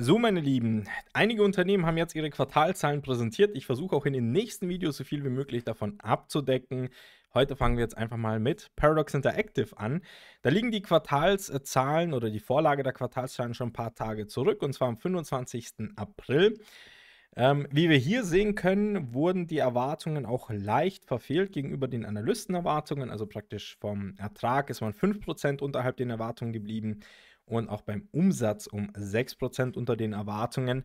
So, meine Lieben, einige Unternehmen haben jetzt ihre Quartalzahlen präsentiert. Ich versuche auch in den nächsten Videos so viel wie möglich davon abzudecken. Heute fangen wir jetzt einfach mal mit Paradox Interactive an. Da liegen die Quartalszahlen oder die Vorlage der Quartalszahlen schon ein paar Tage zurück, und zwar am 25. April. Ähm, wie wir hier sehen können, wurden die Erwartungen auch leicht verfehlt gegenüber den Analystenerwartungen. Also praktisch vom Ertrag ist man 5% unterhalb den Erwartungen geblieben und auch beim Umsatz um 6% unter den Erwartungen.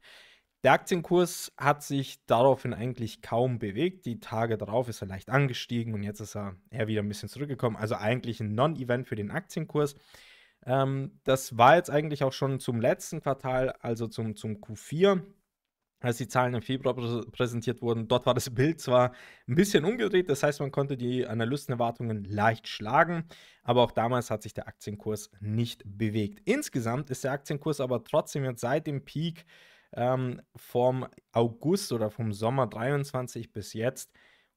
Der Aktienkurs hat sich daraufhin eigentlich kaum bewegt. Die Tage darauf ist er leicht angestiegen und jetzt ist er eher wieder ein bisschen zurückgekommen. Also eigentlich ein Non-Event für den Aktienkurs. Ähm, das war jetzt eigentlich auch schon zum letzten Quartal, also zum, zum Q4 als die Zahlen im Februar präsentiert wurden. Dort war das Bild zwar ein bisschen umgedreht, das heißt, man konnte die Analystenerwartungen leicht schlagen, aber auch damals hat sich der Aktienkurs nicht bewegt. Insgesamt ist der Aktienkurs aber trotzdem jetzt seit dem Peak ähm, vom August oder vom Sommer 23 bis jetzt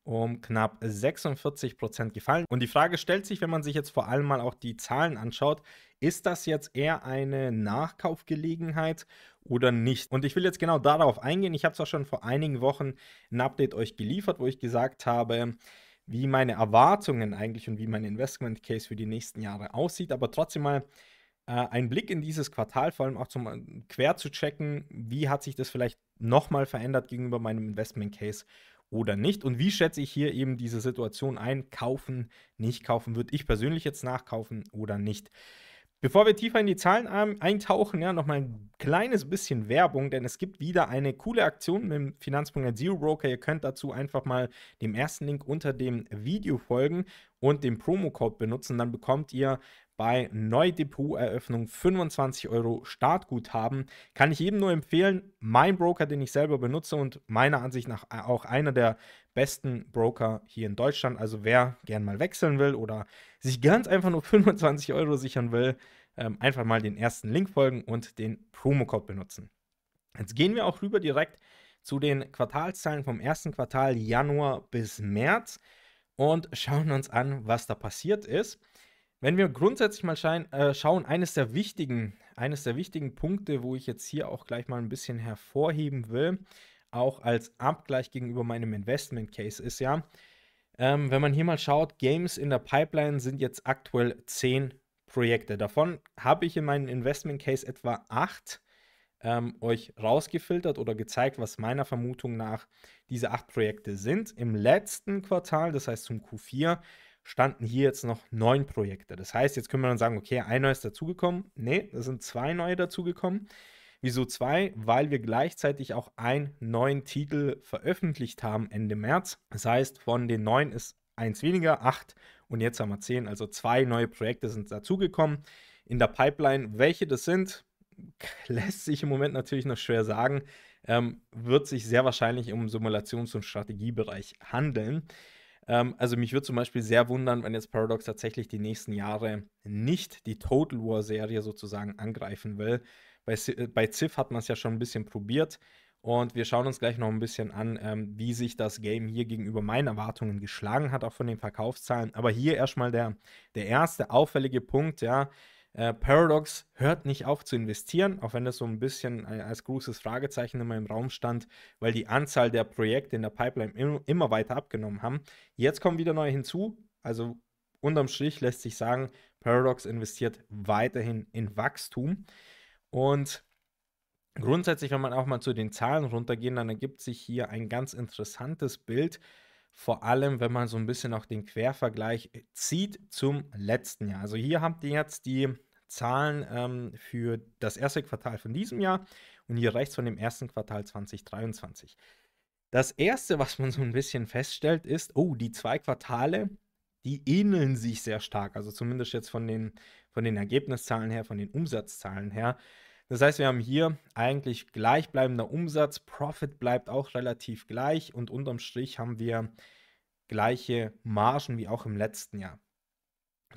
um knapp 46 Prozent gefallen. Und die Frage stellt sich, wenn man sich jetzt vor allem mal auch die Zahlen anschaut, ist das jetzt eher eine Nachkaufgelegenheit oder nicht? Und ich will jetzt genau darauf eingehen. Ich habe zwar schon vor einigen Wochen ein Update euch geliefert, wo ich gesagt habe, wie meine Erwartungen eigentlich und wie mein Investment Case für die nächsten Jahre aussieht, aber trotzdem mal äh, einen Blick in dieses Quartal, vor allem auch zum quer zu checken, wie hat sich das vielleicht nochmal verändert gegenüber meinem Investment Case oder nicht. Und wie schätze ich hier eben diese Situation ein? Kaufen, nicht kaufen? Würde ich persönlich jetzt nachkaufen oder nicht? Bevor wir tiefer in die Zahlen eintauchen, ja, nochmal ein kleines bisschen Werbung, denn es gibt wieder eine coole Aktion mit dem Finanzpunkt Zero Broker. Ihr könnt dazu einfach mal dem ersten Link unter dem Video folgen und den Promocode benutzen. Dann bekommt ihr bei Neudepoteröffnung 25 Euro Startguthaben. Kann ich jedem nur empfehlen. Mein Broker, den ich selber benutze und meiner Ansicht nach auch einer der besten Broker hier in Deutschland. Also wer gern mal wechseln will oder sich ganz einfach nur 25 Euro sichern will, ähm, einfach mal den ersten Link folgen und den Promocode benutzen. Jetzt gehen wir auch rüber direkt zu den Quartalszahlen vom ersten Quartal Januar bis März und schauen uns an, was da passiert ist. Wenn wir grundsätzlich mal schein, äh, schauen, eines der wichtigen, eines der wichtigen Punkte, wo ich jetzt hier auch gleich mal ein bisschen hervorheben will, auch als Abgleich gegenüber meinem Investment Case ist ja, ähm, wenn man hier mal schaut, Games in der Pipeline sind jetzt aktuell 10 Projekte. Davon habe ich in meinem Investment Case etwa 8 ähm, euch rausgefiltert oder gezeigt, was meiner Vermutung nach diese 8 Projekte sind. Im letzten Quartal, das heißt zum Q4, standen hier jetzt noch neun Projekte. Das heißt, jetzt können wir dann sagen, okay, ein neues dazugekommen. Nee, da sind zwei neue dazugekommen. Wieso zwei? Weil wir gleichzeitig auch einen neuen Titel veröffentlicht haben Ende März. Das heißt, von den neun ist eins weniger, acht und jetzt haben wir zehn. Also zwei neue Projekte sind dazugekommen in der Pipeline. Welche das sind, lässt sich im Moment natürlich noch schwer sagen. Ähm, wird sich sehr wahrscheinlich um Simulations- und Strategiebereich handeln. Ähm, also mich würde zum Beispiel sehr wundern, wenn jetzt Paradox tatsächlich die nächsten Jahre nicht die Total War-Serie sozusagen angreifen will. Bei, äh, bei Civ hat man es ja schon ein bisschen probiert. Und wir schauen uns gleich noch ein bisschen an, ähm, wie sich das Game hier gegenüber meinen Erwartungen geschlagen hat, auch von den Verkaufszahlen. Aber hier erstmal der, der erste auffällige Punkt, ja. Äh, Paradox hört nicht auf zu investieren, auch wenn das so ein bisschen als großes Fragezeichen immer im Raum stand, weil die Anzahl der Projekte in der Pipeline im, immer weiter abgenommen haben. Jetzt kommen wieder neue hinzu. Also unterm Strich lässt sich sagen, Paradox investiert weiterhin in Wachstum. Und grundsätzlich, wenn man auch mal zu den Zahlen runtergehen, dann ergibt sich hier ein ganz interessantes Bild. Vor allem, wenn man so ein bisschen auch den Quervergleich zieht zum letzten Jahr. Also hier habt ihr jetzt die Zahlen ähm, für das erste Quartal von diesem Jahr und hier rechts von dem ersten Quartal 2023. Das erste, was man so ein bisschen feststellt, ist, oh, die zwei Quartale, die ähneln sich sehr stark. Also zumindest jetzt von den, von den Ergebniszahlen her, von den Umsatzzahlen her. Das heißt, wir haben hier eigentlich gleichbleibender Umsatz, Profit bleibt auch relativ gleich und unterm Strich haben wir gleiche Margen wie auch im letzten Jahr.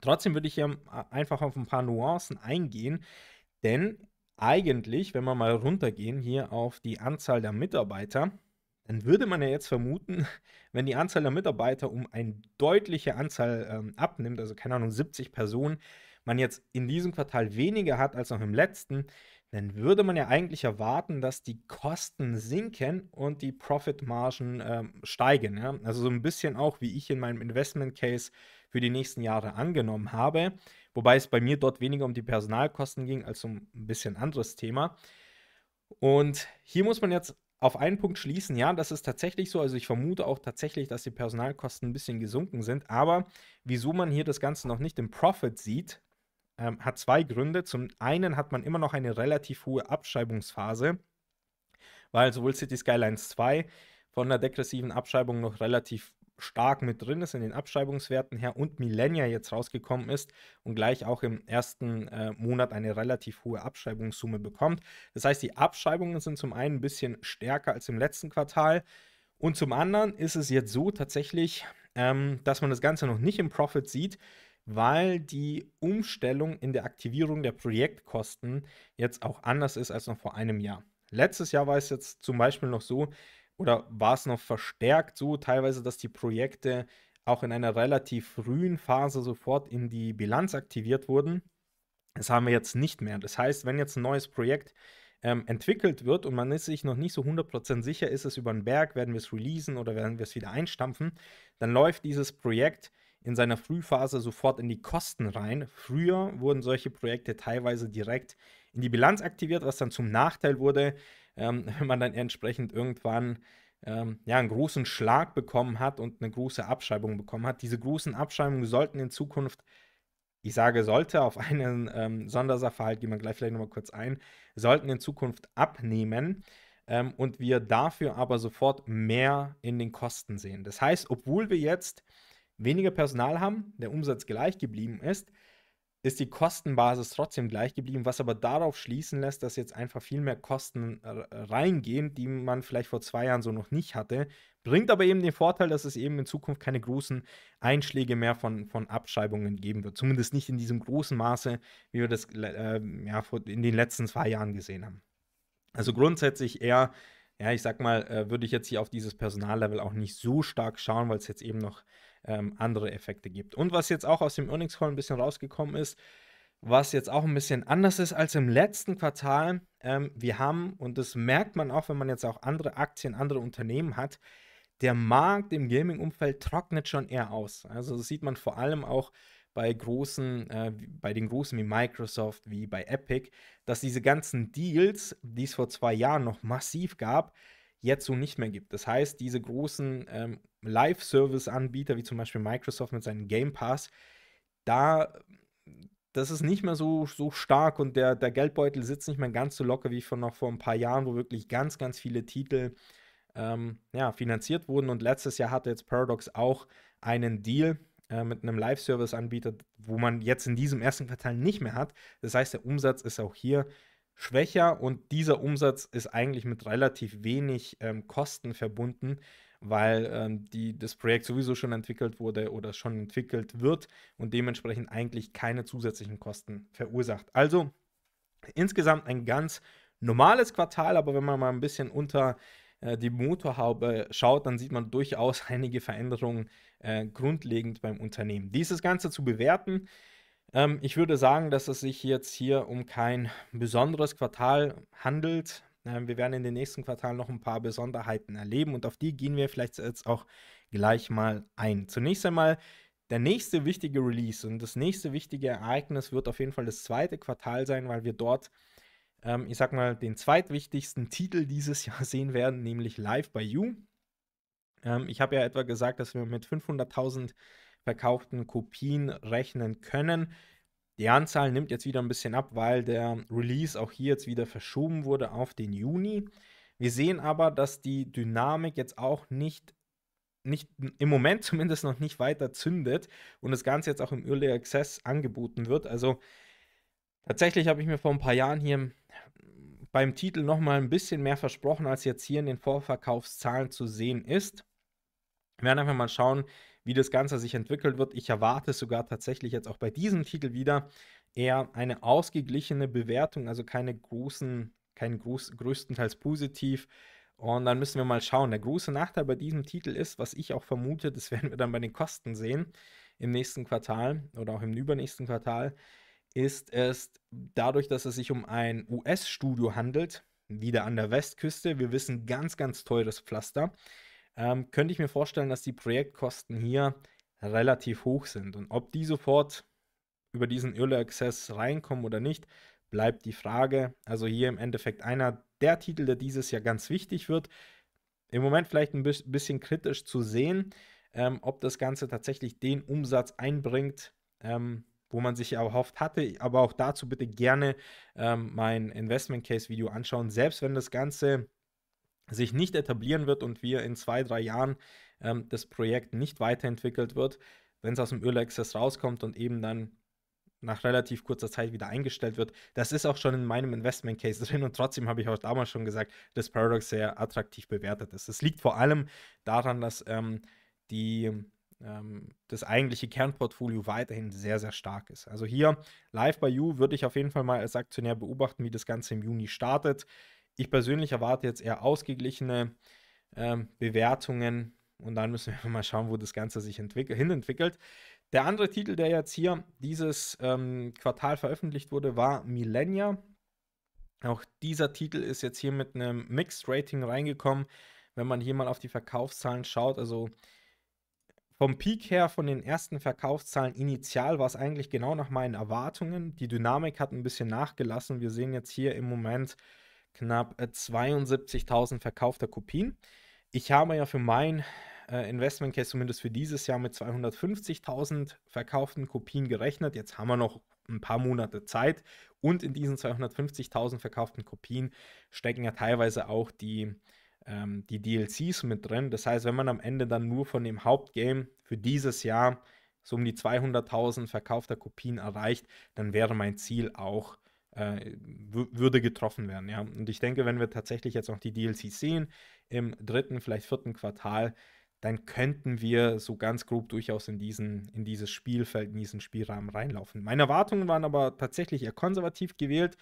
Trotzdem würde ich hier äh, einfach auf ein paar Nuancen eingehen, denn eigentlich, wenn wir mal runtergehen hier auf die Anzahl der Mitarbeiter, dann würde man ja jetzt vermuten, wenn die Anzahl der Mitarbeiter um eine deutliche Anzahl ähm, abnimmt, also keine Ahnung, 70 Personen, man jetzt in diesem Quartal weniger hat als noch im letzten, dann würde man ja eigentlich erwarten, dass die Kosten sinken und die Profitmargen ähm, steigen. Ja? Also so ein bisschen auch, wie ich in meinem Investment Case für die nächsten Jahre angenommen habe, wobei es bei mir dort weniger um die Personalkosten ging als um ein bisschen anderes Thema. Und hier muss man jetzt auf einen Punkt schließen, ja, das ist tatsächlich so. Also ich vermute auch tatsächlich, dass die Personalkosten ein bisschen gesunken sind. Aber wieso man hier das Ganze noch nicht im Profit sieht, ähm, hat zwei Gründe. Zum einen hat man immer noch eine relativ hohe Abschreibungsphase, weil sowohl City Skylines 2 von der degressiven Abschreibung noch relativ stark mit drin ist in den Abschreibungswerten her und Millennia jetzt rausgekommen ist und gleich auch im ersten äh, Monat eine relativ hohe Abschreibungssumme bekommt. Das heißt, die Abschreibungen sind zum einen ein bisschen stärker als im letzten Quartal und zum anderen ist es jetzt so tatsächlich, ähm, dass man das Ganze noch nicht im Profit sieht, weil die Umstellung in der Aktivierung der Projektkosten jetzt auch anders ist als noch vor einem Jahr. Letztes Jahr war es jetzt zum Beispiel noch so, oder war es noch verstärkt so, teilweise, dass die Projekte auch in einer relativ frühen Phase sofort in die Bilanz aktiviert wurden. Das haben wir jetzt nicht mehr. Das heißt, wenn jetzt ein neues Projekt ähm, entwickelt wird und man ist sich noch nicht so 100% sicher, ist es über den Berg, werden wir es releasen oder werden wir es wieder einstampfen, dann läuft dieses Projekt in seiner Frühphase sofort in die Kosten rein. Früher wurden solche Projekte teilweise direkt in die Bilanz aktiviert, was dann zum Nachteil wurde, ähm, wenn man dann entsprechend irgendwann ähm, ja, einen großen Schlag bekommen hat und eine große Abschreibung bekommen hat. Diese großen Abschreibungen sollten in Zukunft, ich sage sollte, auf einen ähm, Sondersachverhalt gehen wir gleich vielleicht nochmal kurz ein, sollten in Zukunft abnehmen ähm, und wir dafür aber sofort mehr in den Kosten sehen. Das heißt, obwohl wir jetzt weniger Personal haben, der Umsatz gleich geblieben ist, ist die Kostenbasis trotzdem gleich geblieben, was aber darauf schließen lässt, dass jetzt einfach viel mehr Kosten reingehen, die man vielleicht vor zwei Jahren so noch nicht hatte. Bringt aber eben den Vorteil, dass es eben in Zukunft keine großen Einschläge mehr von, von Abschreibungen geben wird. Zumindest nicht in diesem großen Maße, wie wir das äh, ja, in den letzten zwei Jahren gesehen haben. Also grundsätzlich eher, ja, ich sag mal, äh, würde ich jetzt hier auf dieses Personallevel auch nicht so stark schauen, weil es jetzt eben noch ähm, andere Effekte gibt. Und was jetzt auch aus dem Earnings Call ein bisschen rausgekommen ist, was jetzt auch ein bisschen anders ist als im letzten Quartal, ähm, wir haben, und das merkt man auch, wenn man jetzt auch andere Aktien, andere Unternehmen hat, der Markt im Gaming-Umfeld trocknet schon eher aus. Also das sieht man vor allem auch bei großen, äh, bei den großen wie Microsoft, wie bei Epic, dass diese ganzen Deals, die es vor zwei Jahren noch massiv gab, jetzt so nicht mehr gibt. Das heißt, diese großen ähm, Live-Service-Anbieter, wie zum Beispiel Microsoft mit seinem Game Pass, da, das ist nicht mehr so, so stark und der, der Geldbeutel sitzt nicht mehr ganz so locker wie von noch vor ein paar Jahren, wo wirklich ganz, ganz viele Titel ähm, ja, finanziert wurden. Und letztes Jahr hatte jetzt Paradox auch einen Deal äh, mit einem Live-Service-Anbieter, wo man jetzt in diesem ersten Quartal nicht mehr hat. Das heißt, der Umsatz ist auch hier schwächer und dieser Umsatz ist eigentlich mit relativ wenig ähm, Kosten verbunden, weil ähm, die, das Projekt sowieso schon entwickelt wurde oder schon entwickelt wird und dementsprechend eigentlich keine zusätzlichen Kosten verursacht. Also insgesamt ein ganz normales Quartal, aber wenn man mal ein bisschen unter äh, die Motorhaube schaut, dann sieht man durchaus einige Veränderungen äh, grundlegend beim Unternehmen. Dieses Ganze zu bewerten, ähm, ich würde sagen, dass es sich jetzt hier um kein besonderes Quartal handelt. Ähm, wir werden in den nächsten Quartalen noch ein paar Besonderheiten erleben und auf die gehen wir vielleicht jetzt auch gleich mal ein. Zunächst einmal der nächste wichtige Release und das nächste wichtige Ereignis wird auf jeden Fall das zweite Quartal sein, weil wir dort, ähm, ich sag mal, den zweitwichtigsten Titel dieses Jahr sehen werden, nämlich Live by You. Ähm, ich habe ja etwa gesagt, dass wir mit 500.000 verkauften Kopien rechnen können. Die Anzahl nimmt jetzt wieder ein bisschen ab, weil der Release auch hier jetzt wieder verschoben wurde auf den Juni. Wir sehen aber, dass die Dynamik jetzt auch nicht, nicht im Moment zumindest noch nicht weiter zündet und das Ganze jetzt auch im Early Access angeboten wird. Also tatsächlich habe ich mir vor ein paar Jahren hier beim Titel nochmal ein bisschen mehr versprochen, als jetzt hier in den Vorverkaufszahlen zu sehen ist. Wir werden einfach mal schauen, wie das Ganze sich entwickelt wird. Ich erwarte sogar tatsächlich jetzt auch bei diesem Titel wieder eher eine ausgeglichene Bewertung, also keine großen, kein groß, größtenteils positiv. Und dann müssen wir mal schauen. Der große Nachteil bei diesem Titel ist, was ich auch vermute, das werden wir dann bei den Kosten sehen im nächsten Quartal oder auch im übernächsten Quartal, ist es dadurch, dass es sich um ein US-Studio handelt, wieder an der Westküste. Wir wissen, ganz, ganz teures Pflaster. Ähm, könnte ich mir vorstellen, dass die Projektkosten hier relativ hoch sind. Und ob die sofort über diesen Early Access reinkommen oder nicht, bleibt die Frage. Also hier im Endeffekt einer der Titel, der dieses Jahr ganz wichtig wird. Im Moment vielleicht ein bisschen kritisch zu sehen, ähm, ob das Ganze tatsächlich den Umsatz einbringt, ähm, wo man sich erhofft hatte. Aber auch dazu bitte gerne ähm, mein Investment Case Video anschauen. Selbst wenn das Ganze sich nicht etablieren wird und wir in zwei, drei Jahren ähm, das Projekt nicht weiterentwickelt wird, wenn es aus dem Early Access rauskommt und eben dann nach relativ kurzer Zeit wieder eingestellt wird. Das ist auch schon in meinem Investment Case drin und trotzdem habe ich auch damals schon gesagt, dass Paradox sehr attraktiv bewertet ist. Es liegt vor allem daran, dass ähm, die, ähm, das eigentliche Kernportfolio weiterhin sehr, sehr stark ist. Also hier live bei You würde ich auf jeden Fall mal als Aktionär beobachten, wie das Ganze im Juni startet. Ich persönlich erwarte jetzt eher ausgeglichene ähm, Bewertungen und dann müssen wir mal schauen, wo das Ganze sich hinentwickelt. Der andere Titel, der jetzt hier dieses ähm, Quartal veröffentlicht wurde, war Millennia. Auch dieser Titel ist jetzt hier mit einem Mixed Rating reingekommen. Wenn man hier mal auf die Verkaufszahlen schaut, also vom Peak her, von den ersten Verkaufszahlen initial, war es eigentlich genau nach meinen Erwartungen. Die Dynamik hat ein bisschen nachgelassen. Wir sehen jetzt hier im Moment knapp 72.000 äh, verkaufter Kopien. Ich habe ja für mein äh, Investment Case zumindest für dieses Jahr mit 250.000 verkauften Kopien gerechnet. Jetzt haben wir noch ein paar Monate Zeit und in diesen 250.000 verkauften Kopien stecken ja teilweise auch die, ähm, die DLCs mit drin. Das heißt, wenn man am Ende dann nur von dem Hauptgame für dieses Jahr so um die 200.000 verkaufter Kopien erreicht, dann wäre mein Ziel auch äh, würde getroffen werden. Ja? Und ich denke, wenn wir tatsächlich jetzt noch die DLCs sehen, im dritten, vielleicht vierten Quartal, dann könnten wir so ganz grob durchaus in, diesen, in dieses Spielfeld, in diesen Spielrahmen reinlaufen. Meine Erwartungen waren aber tatsächlich eher konservativ gewählt.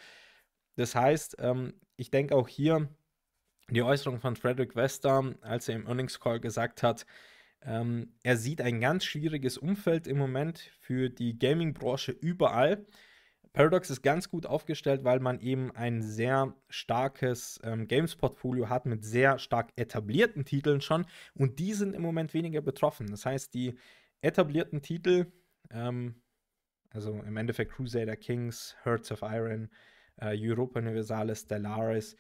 Das heißt, ähm, ich denke auch hier die Äußerung von Frederick Wester, als er im Earnings Call gesagt hat, ähm, er sieht ein ganz schwieriges Umfeld im Moment für die Gaming-Branche überall. Paradox ist ganz gut aufgestellt, weil man eben ein sehr starkes ähm, Games-Portfolio hat mit sehr stark etablierten Titeln schon und die sind im Moment weniger betroffen. Das heißt, die etablierten Titel, ähm, also im Endeffekt Crusader Kings, Hearts of Iron, äh, Europa Universalis, Stellaris,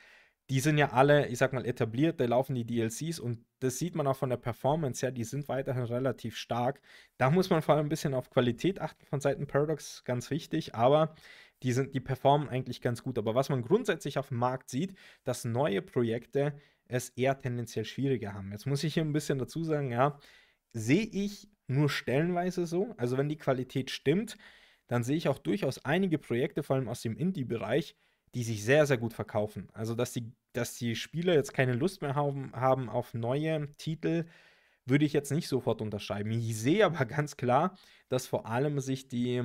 die sind ja alle, ich sag mal, etabliert, da laufen die DLCs und das sieht man auch von der Performance her, die sind weiterhin relativ stark. Da muss man vor allem ein bisschen auf Qualität achten von Seiten Paradox, ganz wichtig, aber die, sind, die performen eigentlich ganz gut. Aber was man grundsätzlich auf dem Markt sieht, dass neue Projekte es eher tendenziell schwieriger haben. Jetzt muss ich hier ein bisschen dazu sagen, ja, sehe ich nur stellenweise so. Also wenn die Qualität stimmt, dann sehe ich auch durchaus einige Projekte, vor allem aus dem Indie-Bereich, die sich sehr, sehr gut verkaufen. Also, dass die, dass die Spieler jetzt keine Lust mehr haben, haben auf neue Titel, würde ich jetzt nicht sofort unterschreiben. Ich sehe aber ganz klar, dass vor allem sich die,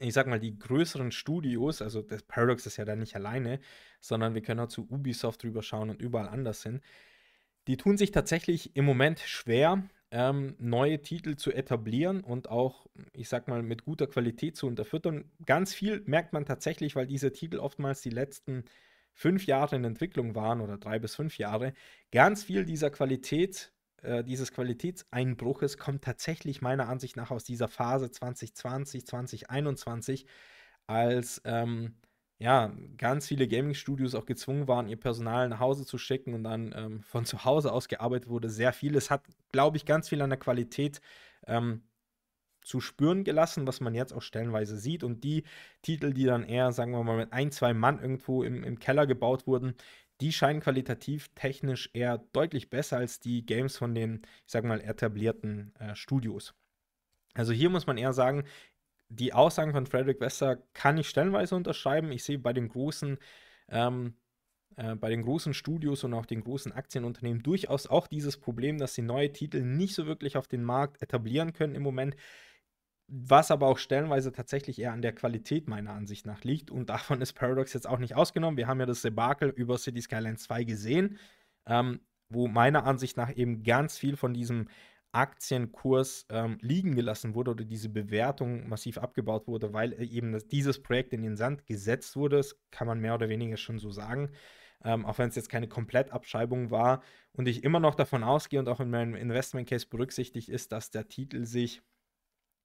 ich sag mal, die größeren Studios, also das Paradox ist ja da nicht alleine, sondern wir können auch zu Ubisoft drüber schauen und überall anders hin. Die tun sich tatsächlich im Moment schwer, ähm, neue Titel zu etablieren und auch, ich sag mal, mit guter Qualität zu unterfüttern. Ganz viel merkt man tatsächlich, weil diese Titel oftmals die letzten fünf Jahre in Entwicklung waren oder drei bis fünf Jahre. Ganz viel dieser Qualität, äh, dieses Qualitätseinbruches kommt tatsächlich meiner Ansicht nach aus dieser Phase 2020, 2021, als ähm, ja, ganz viele Gaming-Studios auch gezwungen waren, ihr Personal nach Hause zu schicken und dann ähm, von zu Hause aus gearbeitet wurde. Sehr viel. Es hat, glaube ich, ganz viel an der Qualität ähm, zu spüren gelassen, was man jetzt auch stellenweise sieht. Und die Titel, die dann eher, sagen wir mal, mit ein, zwei Mann irgendwo im, im Keller gebaut wurden, die scheinen qualitativ technisch eher deutlich besser als die Games von den, ich sag mal, etablierten äh, Studios. Also hier muss man eher sagen, die Aussagen von Frederick Wester kann ich stellenweise unterschreiben. Ich sehe bei den großen, ähm, äh, bei den großen Studios und auch den großen Aktienunternehmen durchaus auch dieses Problem, dass sie neue Titel nicht so wirklich auf den Markt etablieren können im Moment. Was aber auch stellenweise tatsächlich eher an der Qualität meiner Ansicht nach liegt. Und davon ist Paradox jetzt auch nicht ausgenommen. Wir haben ja das Debakel über City Skyline 2 gesehen, ähm, wo meiner Ansicht nach eben ganz viel von diesem Aktienkurs ähm, liegen gelassen wurde oder diese Bewertung massiv abgebaut wurde, weil äh, eben das, dieses Projekt in den Sand gesetzt wurde. Das kann man mehr oder weniger schon so sagen. Ähm, auch wenn es jetzt keine Komplettabschreibung war und ich immer noch davon ausgehe und auch in meinem Investment Case berücksichtigt ist, dass der Titel sich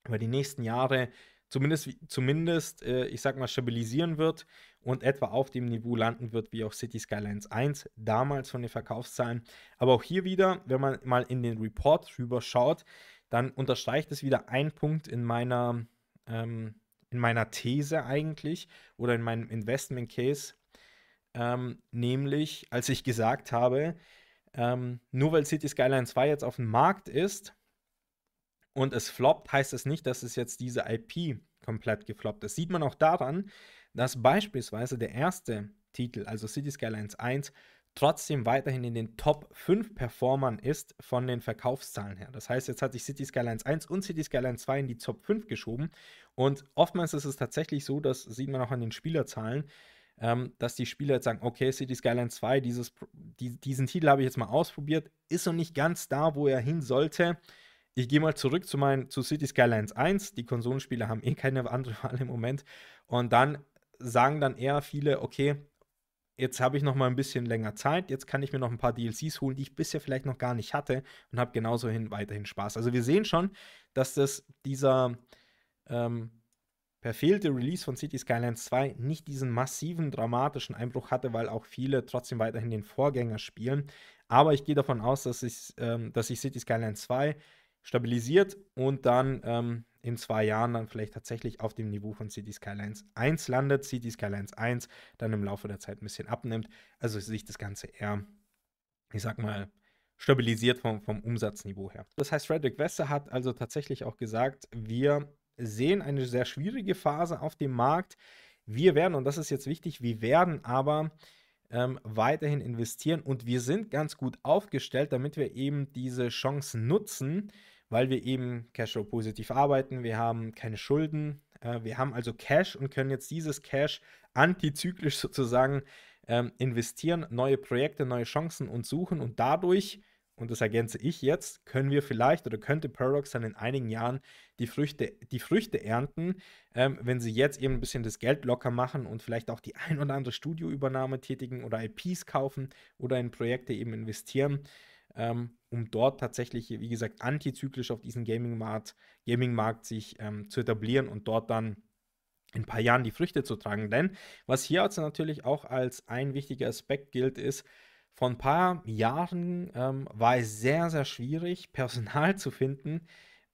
über die nächsten Jahre zumindest, zumindest äh, ich sag mal, stabilisieren wird und etwa auf dem Niveau landen wird wie auch City Skylines 1 damals von den Verkaufszahlen. Aber auch hier wieder, wenn man mal in den Report drüber schaut, dann unterstreicht es wieder ein Punkt in meiner, ähm, in meiner These eigentlich oder in meinem Investment Case, ähm, nämlich als ich gesagt habe, ähm, nur weil City Skyline 2 jetzt auf dem Markt ist, und es floppt, heißt es nicht, dass es jetzt diese IP komplett gefloppt ist. Sieht man auch daran, dass beispielsweise der erste Titel, also City Skylines 1, trotzdem weiterhin in den Top 5 Performern ist von den Verkaufszahlen her. Das heißt, jetzt hat sich City Skylines 1 und City Skylines 2 in die Top 5 geschoben. Und oftmals ist es tatsächlich so, das sieht man auch an den Spielerzahlen, ähm, dass die Spieler jetzt sagen, okay, City Skylines 2, dieses, die, diesen Titel habe ich jetzt mal ausprobiert, ist noch nicht ganz da, wo er hin sollte ich gehe mal zurück zu, mein, zu City Skylines 1. Die Konsolenspieler haben eh keine andere Wahl im Moment. Und dann sagen dann eher viele, okay, jetzt habe ich noch mal ein bisschen länger Zeit, jetzt kann ich mir noch ein paar DLCs holen, die ich bisher vielleicht noch gar nicht hatte und habe genauso hin, weiterhin Spaß. Also wir sehen schon, dass das dieser ähm, verfehlte Release von City Skylines 2 nicht diesen massiven dramatischen Einbruch hatte, weil auch viele trotzdem weiterhin den Vorgänger spielen. Aber ich gehe davon aus, dass ich, ähm, dass ich City Skylines 2 stabilisiert und dann ähm, in zwei Jahren dann vielleicht tatsächlich auf dem Niveau von City Skylines 1 landet, City Skylines 1 dann im Laufe der Zeit ein bisschen abnimmt. Also sich das Ganze eher, ich sag mal, stabilisiert vom, vom Umsatzniveau her. Das heißt, Frederick Wester hat also tatsächlich auch gesagt, wir sehen eine sehr schwierige Phase auf dem Markt. Wir werden, und das ist jetzt wichtig, wir werden aber ähm, weiterhin investieren und wir sind ganz gut aufgestellt, damit wir eben diese Chancen nutzen, weil wir eben Cashflow positiv arbeiten, wir haben keine Schulden, äh, wir haben also Cash und können jetzt dieses Cash antizyklisch sozusagen ähm, investieren, neue Projekte, neue Chancen und suchen und dadurch und das ergänze ich jetzt, können wir vielleicht oder könnte Paradox dann in einigen Jahren die Früchte, die Früchte ernten, ähm, wenn sie jetzt eben ein bisschen das Geld locker machen und vielleicht auch die ein oder andere Studioübernahme tätigen oder IPs kaufen oder in Projekte eben investieren, ähm, um dort tatsächlich, wie gesagt, antizyklisch auf diesen Gaming-Markt Gaming sich ähm, zu etablieren und dort dann in ein paar Jahren die Früchte zu tragen. Denn was hier also natürlich auch als ein wichtiger Aspekt gilt, ist, vor ein paar Jahren ähm, war es sehr, sehr schwierig, Personal zu finden,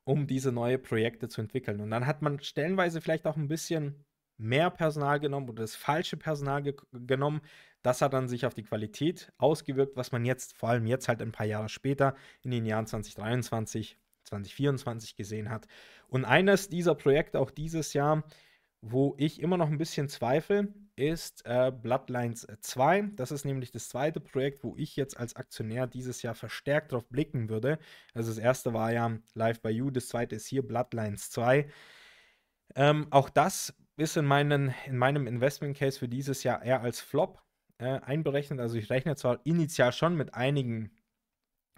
um diese neue Projekte zu entwickeln. Und dann hat man stellenweise vielleicht auch ein bisschen mehr Personal genommen oder das falsche Personal ge genommen. Das hat dann sich auf die Qualität ausgewirkt, was man jetzt, vor allem jetzt halt ein paar Jahre später, in den Jahren 2023, 2024 gesehen hat. Und eines dieser Projekte auch dieses Jahr, wo ich immer noch ein bisschen zweifle, ist äh, Bloodlines 2. Das ist nämlich das zweite Projekt, wo ich jetzt als Aktionär dieses Jahr verstärkt drauf blicken würde. Also das erste war ja Live by You, das zweite ist hier Bloodlines 2. Ähm, auch das ist in, meinen, in meinem Investment Case für dieses Jahr eher als Flop äh, einberechnet. Also ich rechne zwar initial schon mit einigen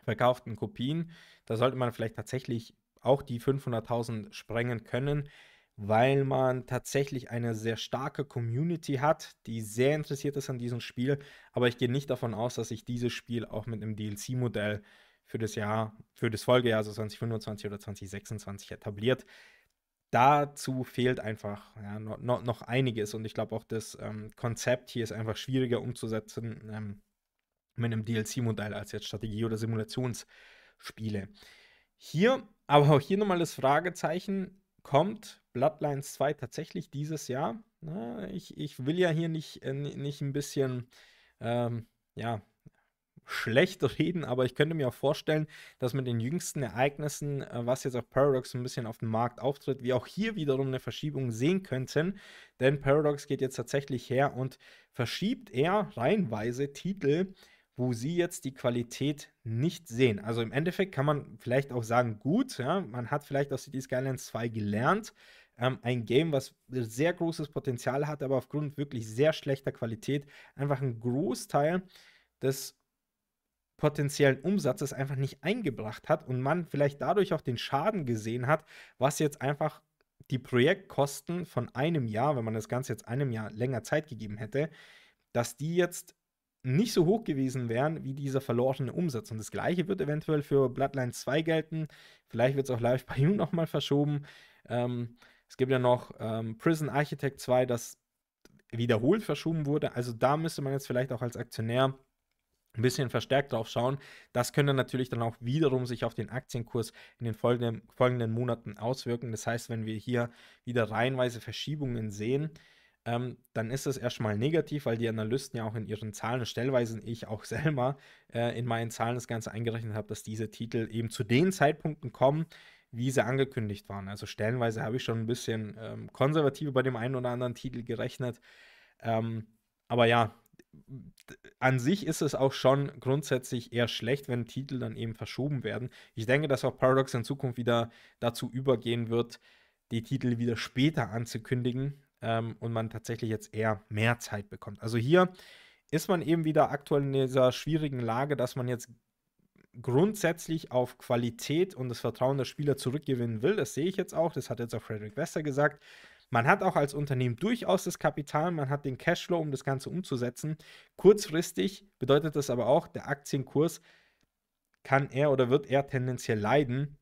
verkauften Kopien. Da sollte man vielleicht tatsächlich auch die 500.000 sprengen können weil man tatsächlich eine sehr starke Community hat, die sehr interessiert ist an diesem Spiel. Aber ich gehe nicht davon aus, dass sich dieses Spiel auch mit einem DLC-Modell für das Jahr, für das Folgejahr, also 2025 oder 2026 etabliert. Dazu fehlt einfach ja, noch, noch, einiges und ich glaube auch das ähm, Konzept hier ist einfach schwieriger umzusetzen ähm, mit einem DLC-Modell als jetzt Strategie- oder Simulationsspiele. Hier, aber auch hier nochmal das Fragezeichen, kommt Bloodlines 2 tatsächlich dieses Jahr? Na, ich, ich will ja hier nicht, äh, nicht ein bisschen, ähm, ja, schlecht reden, aber ich könnte mir auch vorstellen, dass mit den jüngsten Ereignissen, äh, was jetzt auf Paradox ein bisschen auf dem Markt auftritt, wir auch hier wiederum eine Verschiebung sehen könnten. Denn Paradox geht jetzt tatsächlich her und verschiebt eher reihenweise Titel, wo sie jetzt die Qualität nicht sehen. Also im Endeffekt kann man vielleicht auch sagen, gut, ja, man hat vielleicht aus City Skylines 2 gelernt. Ähm, ein Game, was sehr großes Potenzial hat, aber aufgrund wirklich sehr schlechter Qualität einfach einen Großteil des potenziellen Umsatzes einfach nicht eingebracht hat und man vielleicht dadurch auch den Schaden gesehen hat, was jetzt einfach die Projektkosten von einem Jahr, wenn man das Ganze jetzt einem Jahr länger Zeit gegeben hätte, dass die jetzt nicht so hoch gewesen wären wie dieser verlorene Umsatz. Und das gleiche wird eventuell für Bloodlines 2 gelten. Vielleicht wird es auch live bei You nochmal verschoben. Ähm, es gibt ja noch ähm, Prison Architect 2, das wiederholt verschoben wurde. Also da müsste man jetzt vielleicht auch als Aktionär ein bisschen verstärkt drauf schauen. Das könnte natürlich dann auch wiederum sich auf den Aktienkurs in den folgenden, folgenden Monaten auswirken. Das heißt, wenn wir hier wieder reihenweise Verschiebungen sehen, ähm, dann ist es erstmal negativ, weil die Analysten ja auch in ihren Zahlen, stellweise ich auch selber äh, in meinen Zahlen das Ganze eingerechnet habe, dass diese Titel eben zu den Zeitpunkten kommen, wie sie angekündigt waren. Also stellenweise habe ich schon ein bisschen ähm, konservativ bei dem einen oder anderen Titel gerechnet. Ähm, aber ja, an sich ist es auch schon grundsätzlich eher schlecht, wenn Titel dann eben verschoben werden. Ich denke, dass auch Paradox in Zukunft wieder dazu übergehen wird, die Titel wieder später anzukündigen ähm, und man tatsächlich jetzt eher mehr Zeit bekommt. Also hier ist man eben wieder aktuell in dieser schwierigen Lage, dass man jetzt grundsätzlich auf Qualität und das Vertrauen der Spieler zurückgewinnen will. Das sehe ich jetzt auch. Das hat jetzt auch Frederick Wester gesagt. Man hat auch als Unternehmen durchaus das Kapital, man hat den Cashflow, um das Ganze umzusetzen. Kurzfristig bedeutet das aber auch, der Aktienkurs kann er oder wird er tendenziell leiden.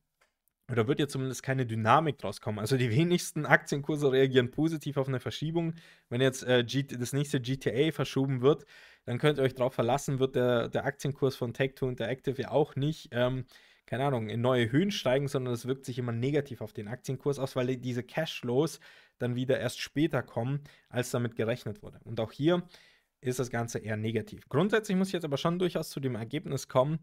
Oder wird ja zumindest keine Dynamik draus kommen. Also die wenigsten Aktienkurse reagieren positiv auf eine Verschiebung. Wenn jetzt äh, das nächste GTA verschoben wird, dann könnt ihr euch darauf verlassen, wird der, der Aktienkurs von Take-Two Interactive ja auch nicht ähm, keine Ahnung, in neue Höhen steigen, sondern es wirkt sich immer negativ auf den Aktienkurs aus, weil diese Cashflows dann wieder erst später kommen, als damit gerechnet wurde. Und auch hier ist das Ganze eher negativ. Grundsätzlich muss ich jetzt aber schon durchaus zu dem Ergebnis kommen,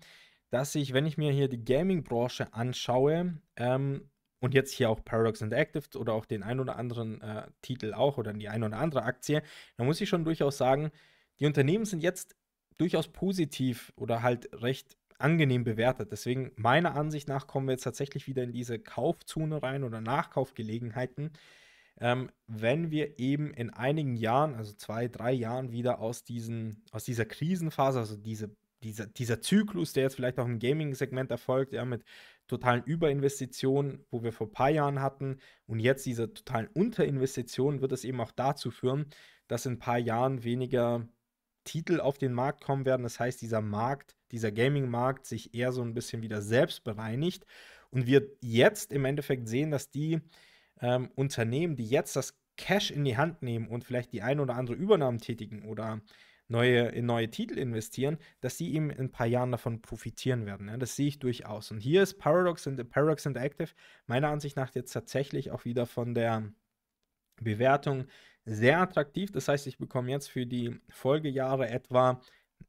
dass ich, wenn ich mir hier die Gaming-Branche anschaue, ähm, und jetzt hier auch Paradox Interactive oder auch den ein oder anderen äh, Titel auch oder die ein oder andere Aktie, dann muss ich schon durchaus sagen, die Unternehmen sind jetzt durchaus positiv oder halt recht angenehm bewertet. Deswegen, meiner Ansicht nach, kommen wir jetzt tatsächlich wieder in diese Kaufzone rein oder Nachkaufgelegenheiten, ähm, wenn wir eben in einigen Jahren, also zwei, drei Jahren, wieder aus, diesen, aus dieser Krisenphase, also diese, dieser, dieser Zyklus, der jetzt vielleicht auch im Gaming-Segment erfolgt, ja, mit totalen Überinvestitionen, wo wir vor ein paar Jahren hatten, und jetzt diese totalen Unterinvestitionen, wird es eben auch dazu führen, dass in ein paar Jahren weniger Titel auf den Markt kommen werden. Das heißt, dieser Markt, dieser Gaming-Markt sich eher so ein bisschen wieder selbst bereinigt und wir jetzt im Endeffekt sehen, dass die ähm, Unternehmen, die jetzt das Cash in die Hand nehmen und vielleicht die ein oder andere Übernahmen tätigen oder neue, in neue Titel investieren, dass sie eben in ein paar Jahren davon profitieren werden. Ja? Das sehe ich durchaus. Und hier ist Paradox und Paradox Interactive meiner Ansicht nach jetzt tatsächlich auch wieder von der Bewertung sehr attraktiv. Das heißt, ich bekomme jetzt für die Folgejahre etwa,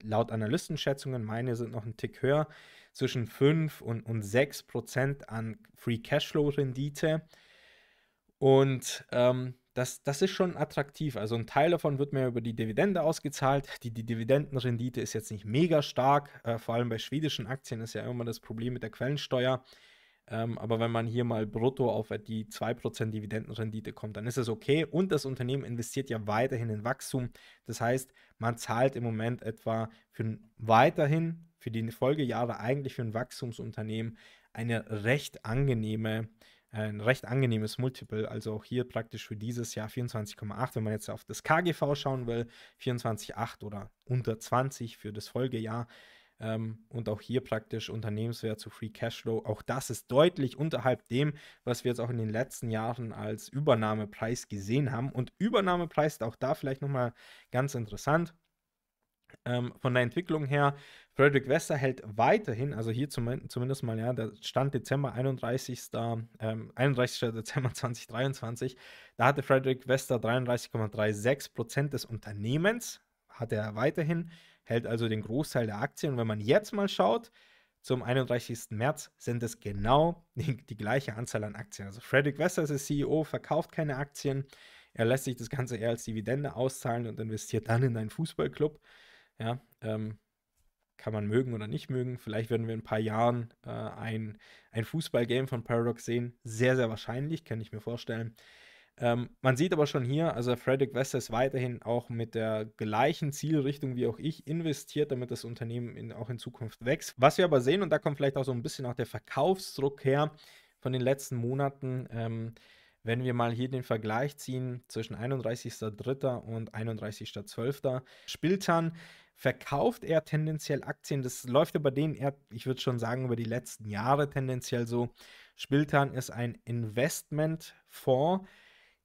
laut Analystenschätzungen, meine sind noch ein Tick höher, zwischen 5 und, und 6 Prozent an Free Cashflow Rendite. Und ähm, das, das ist schon attraktiv. Also ein Teil davon wird mir über die Dividende ausgezahlt. Die, die Dividendenrendite ist jetzt nicht mega stark. Äh, vor allem bei schwedischen Aktien ist ja immer das Problem mit der Quellensteuer. Ähm, aber wenn man hier mal brutto auf die 2% Dividendenrendite kommt, dann ist es okay. Und das Unternehmen investiert ja weiterhin in Wachstum. Das heißt, man zahlt im Moment etwa für weiterhin für die Folgejahre eigentlich für ein Wachstumsunternehmen eine recht angenehme ein recht angenehmes Multiple, also auch hier praktisch für dieses Jahr 24,8, wenn man jetzt auf das KGV schauen will, 24,8 oder unter 20 für das Folgejahr. Ähm, und auch hier praktisch Unternehmenswert zu Free Cashflow. Auch das ist deutlich unterhalb dem, was wir jetzt auch in den letzten Jahren als Übernahmepreis gesehen haben. Und Übernahmepreis ist auch da vielleicht nochmal ganz interessant. Ähm, von der Entwicklung her, Frederick Wester hält weiterhin, also hier zum, zumindest mal, ja, der Stand Dezember 31. Ähm, 31. Dezember 2023, da hatte Frederick Wester 33,36% des Unternehmens, hat er weiterhin hält also den Großteil der Aktien. Und wenn man jetzt mal schaut, zum 31. März sind es genau die, die gleiche Anzahl an Aktien. Also Frederick Wester ist CEO, verkauft keine Aktien. Er lässt sich das Ganze eher als Dividende auszahlen und investiert dann in einen Fußballclub. Ja, ähm, kann man mögen oder nicht mögen. Vielleicht werden wir in ein paar Jahren äh, ein, ein Fußballgame von Paradox sehen. Sehr, sehr wahrscheinlich, kann ich mir vorstellen. Ähm, man sieht aber schon hier, also Frederick Wester ist weiterhin auch mit der gleichen Zielrichtung wie auch ich investiert, damit das Unternehmen in, auch in Zukunft wächst. Was wir aber sehen, und da kommt vielleicht auch so ein bisschen auch der Verkaufsdruck her von den letzten Monaten, ähm, wenn wir mal hier den Vergleich ziehen zwischen 31.03. und 31.12. Spiltan verkauft er tendenziell Aktien. Das läuft über den, er, ich würde schon sagen, über die letzten Jahre tendenziell so. Spiltan ist ein Investmentfonds,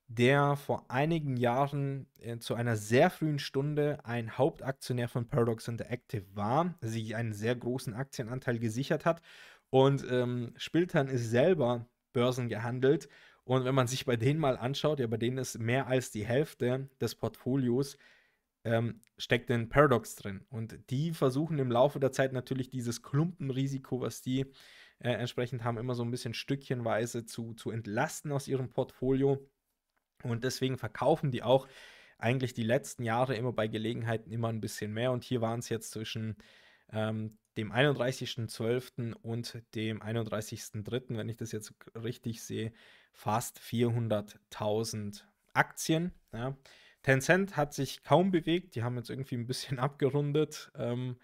der vor einigen Jahren äh, zu einer sehr frühen Stunde ein Hauptaktionär von Paradox Interactive war, sich einen sehr großen Aktienanteil gesichert hat. Und ähm, Spiltan ist selber börsengehandelt. Und wenn man sich bei denen mal anschaut, ja, bei denen ist mehr als die Hälfte des Portfolios ähm, steckt in Paradox drin. Und die versuchen im Laufe der Zeit natürlich dieses Klumpenrisiko, was die äh, entsprechend haben, immer so ein bisschen stückchenweise zu, zu entlasten aus ihrem Portfolio. Und deswegen verkaufen die auch eigentlich die letzten Jahre immer bei Gelegenheiten immer ein bisschen mehr. Und hier waren es jetzt zwischen ähm, dem 31.12. und dem 31.03., wenn ich das jetzt richtig sehe, fast 400.000 Aktien. Ja. Tencent hat sich kaum bewegt, die haben jetzt irgendwie ein bisschen abgerundet. Ähm,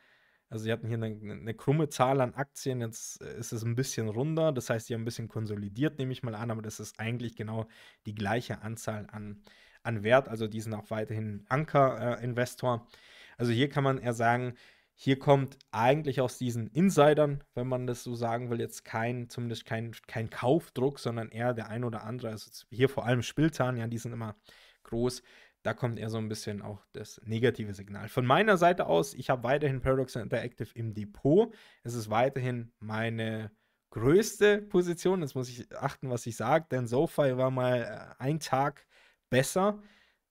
also sie hatten hier eine, eine, krumme Zahl an Aktien, jetzt ist es ein bisschen runder, das heißt, sie haben ein bisschen konsolidiert, nehme ich mal an, aber das ist eigentlich genau die gleiche Anzahl an, an Wert, also die sind auch weiterhin Anker-Investor. Äh, also hier kann man eher sagen, hier kommt eigentlich aus diesen Insidern, wenn man das so sagen will, jetzt kein, zumindest kein, kein Kaufdruck, sondern eher der ein oder andere, also hier vor allem Spiltan, ja, die sind immer groß, da kommt eher so ein bisschen auch das negative Signal. Von meiner Seite aus, ich habe weiterhin Paradox Interactive im Depot. Es ist weiterhin meine größte Position. Jetzt muss ich achten, was ich sage, denn SoFi war mal äh, ein Tag besser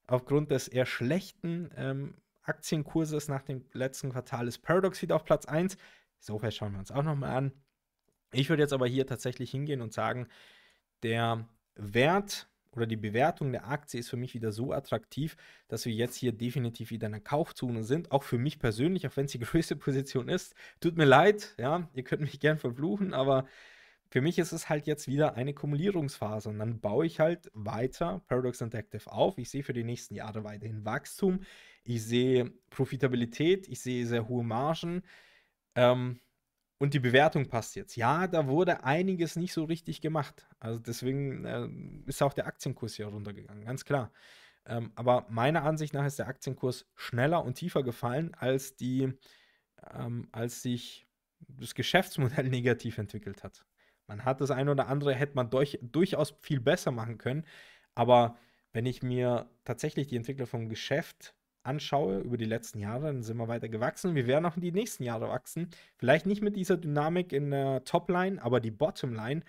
aufgrund des eher schlechten ähm, Aktienkurses nach dem letzten Quartal ist Paradox wieder auf Platz 1. SoFi schauen wir uns auch nochmal an. Ich würde jetzt aber hier tatsächlich hingehen und sagen, der Wert oder die Bewertung der Aktie ist für mich wieder so attraktiv, dass wir jetzt hier definitiv wieder in der Kaufzone sind. Auch für mich persönlich, auch wenn es die größte Position ist. Tut mir leid, ja, ihr könnt mich gern verfluchen, aber für mich ist es halt jetzt wieder eine Kumulierungsphase und dann baue ich halt weiter Paradox Interactive auf. Ich sehe für die nächsten Jahre weiterhin Wachstum. Ich sehe Profitabilität, ich sehe sehr hohe Margen. Ähm, und die Bewertung passt jetzt. Ja, da wurde einiges nicht so richtig gemacht. Also deswegen äh, ist auch der Aktienkurs hier runtergegangen, ganz klar. Ähm, aber meiner Ansicht nach ist der Aktienkurs schneller und tiefer gefallen, als die, ähm, als sich das Geschäftsmodell negativ entwickelt hat. Man hat das eine oder andere, hätte man durch, durchaus viel besser machen können. Aber wenn ich mir tatsächlich die Entwicklung vom Geschäft anschaue über die letzten Jahre, dann sind wir weiter gewachsen. Wir werden auch in die nächsten Jahre wachsen. Vielleicht nicht mit dieser Dynamik in der Topline, aber die Bottomline,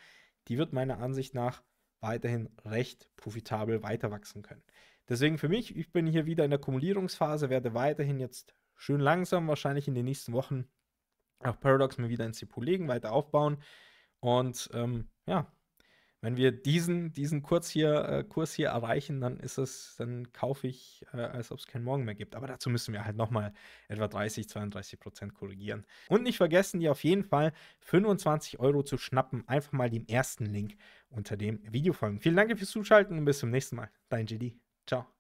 die wird meiner Ansicht nach weiterhin recht profitabel weiter wachsen können. Deswegen für mich, ich bin hier wieder in der Kumulierungsphase, werde weiterhin jetzt schön langsam, wahrscheinlich in den nächsten Wochen auch Paradox mir wieder ins Depot legen, weiter aufbauen. Und ähm, ja, wenn wir diesen, diesen Kurs hier, äh, Kurs hier erreichen, dann ist es, dann kaufe ich, äh, als ob es keinen Morgen mehr gibt. Aber dazu müssen wir halt nochmal etwa 30, 32 Prozent korrigieren. Und nicht vergessen, dir auf jeden Fall 25 Euro zu schnappen. Einfach mal dem ersten Link unter dem Video folgen. Vielen Dank fürs Zuschalten und bis zum nächsten Mal. Dein GD. Ciao.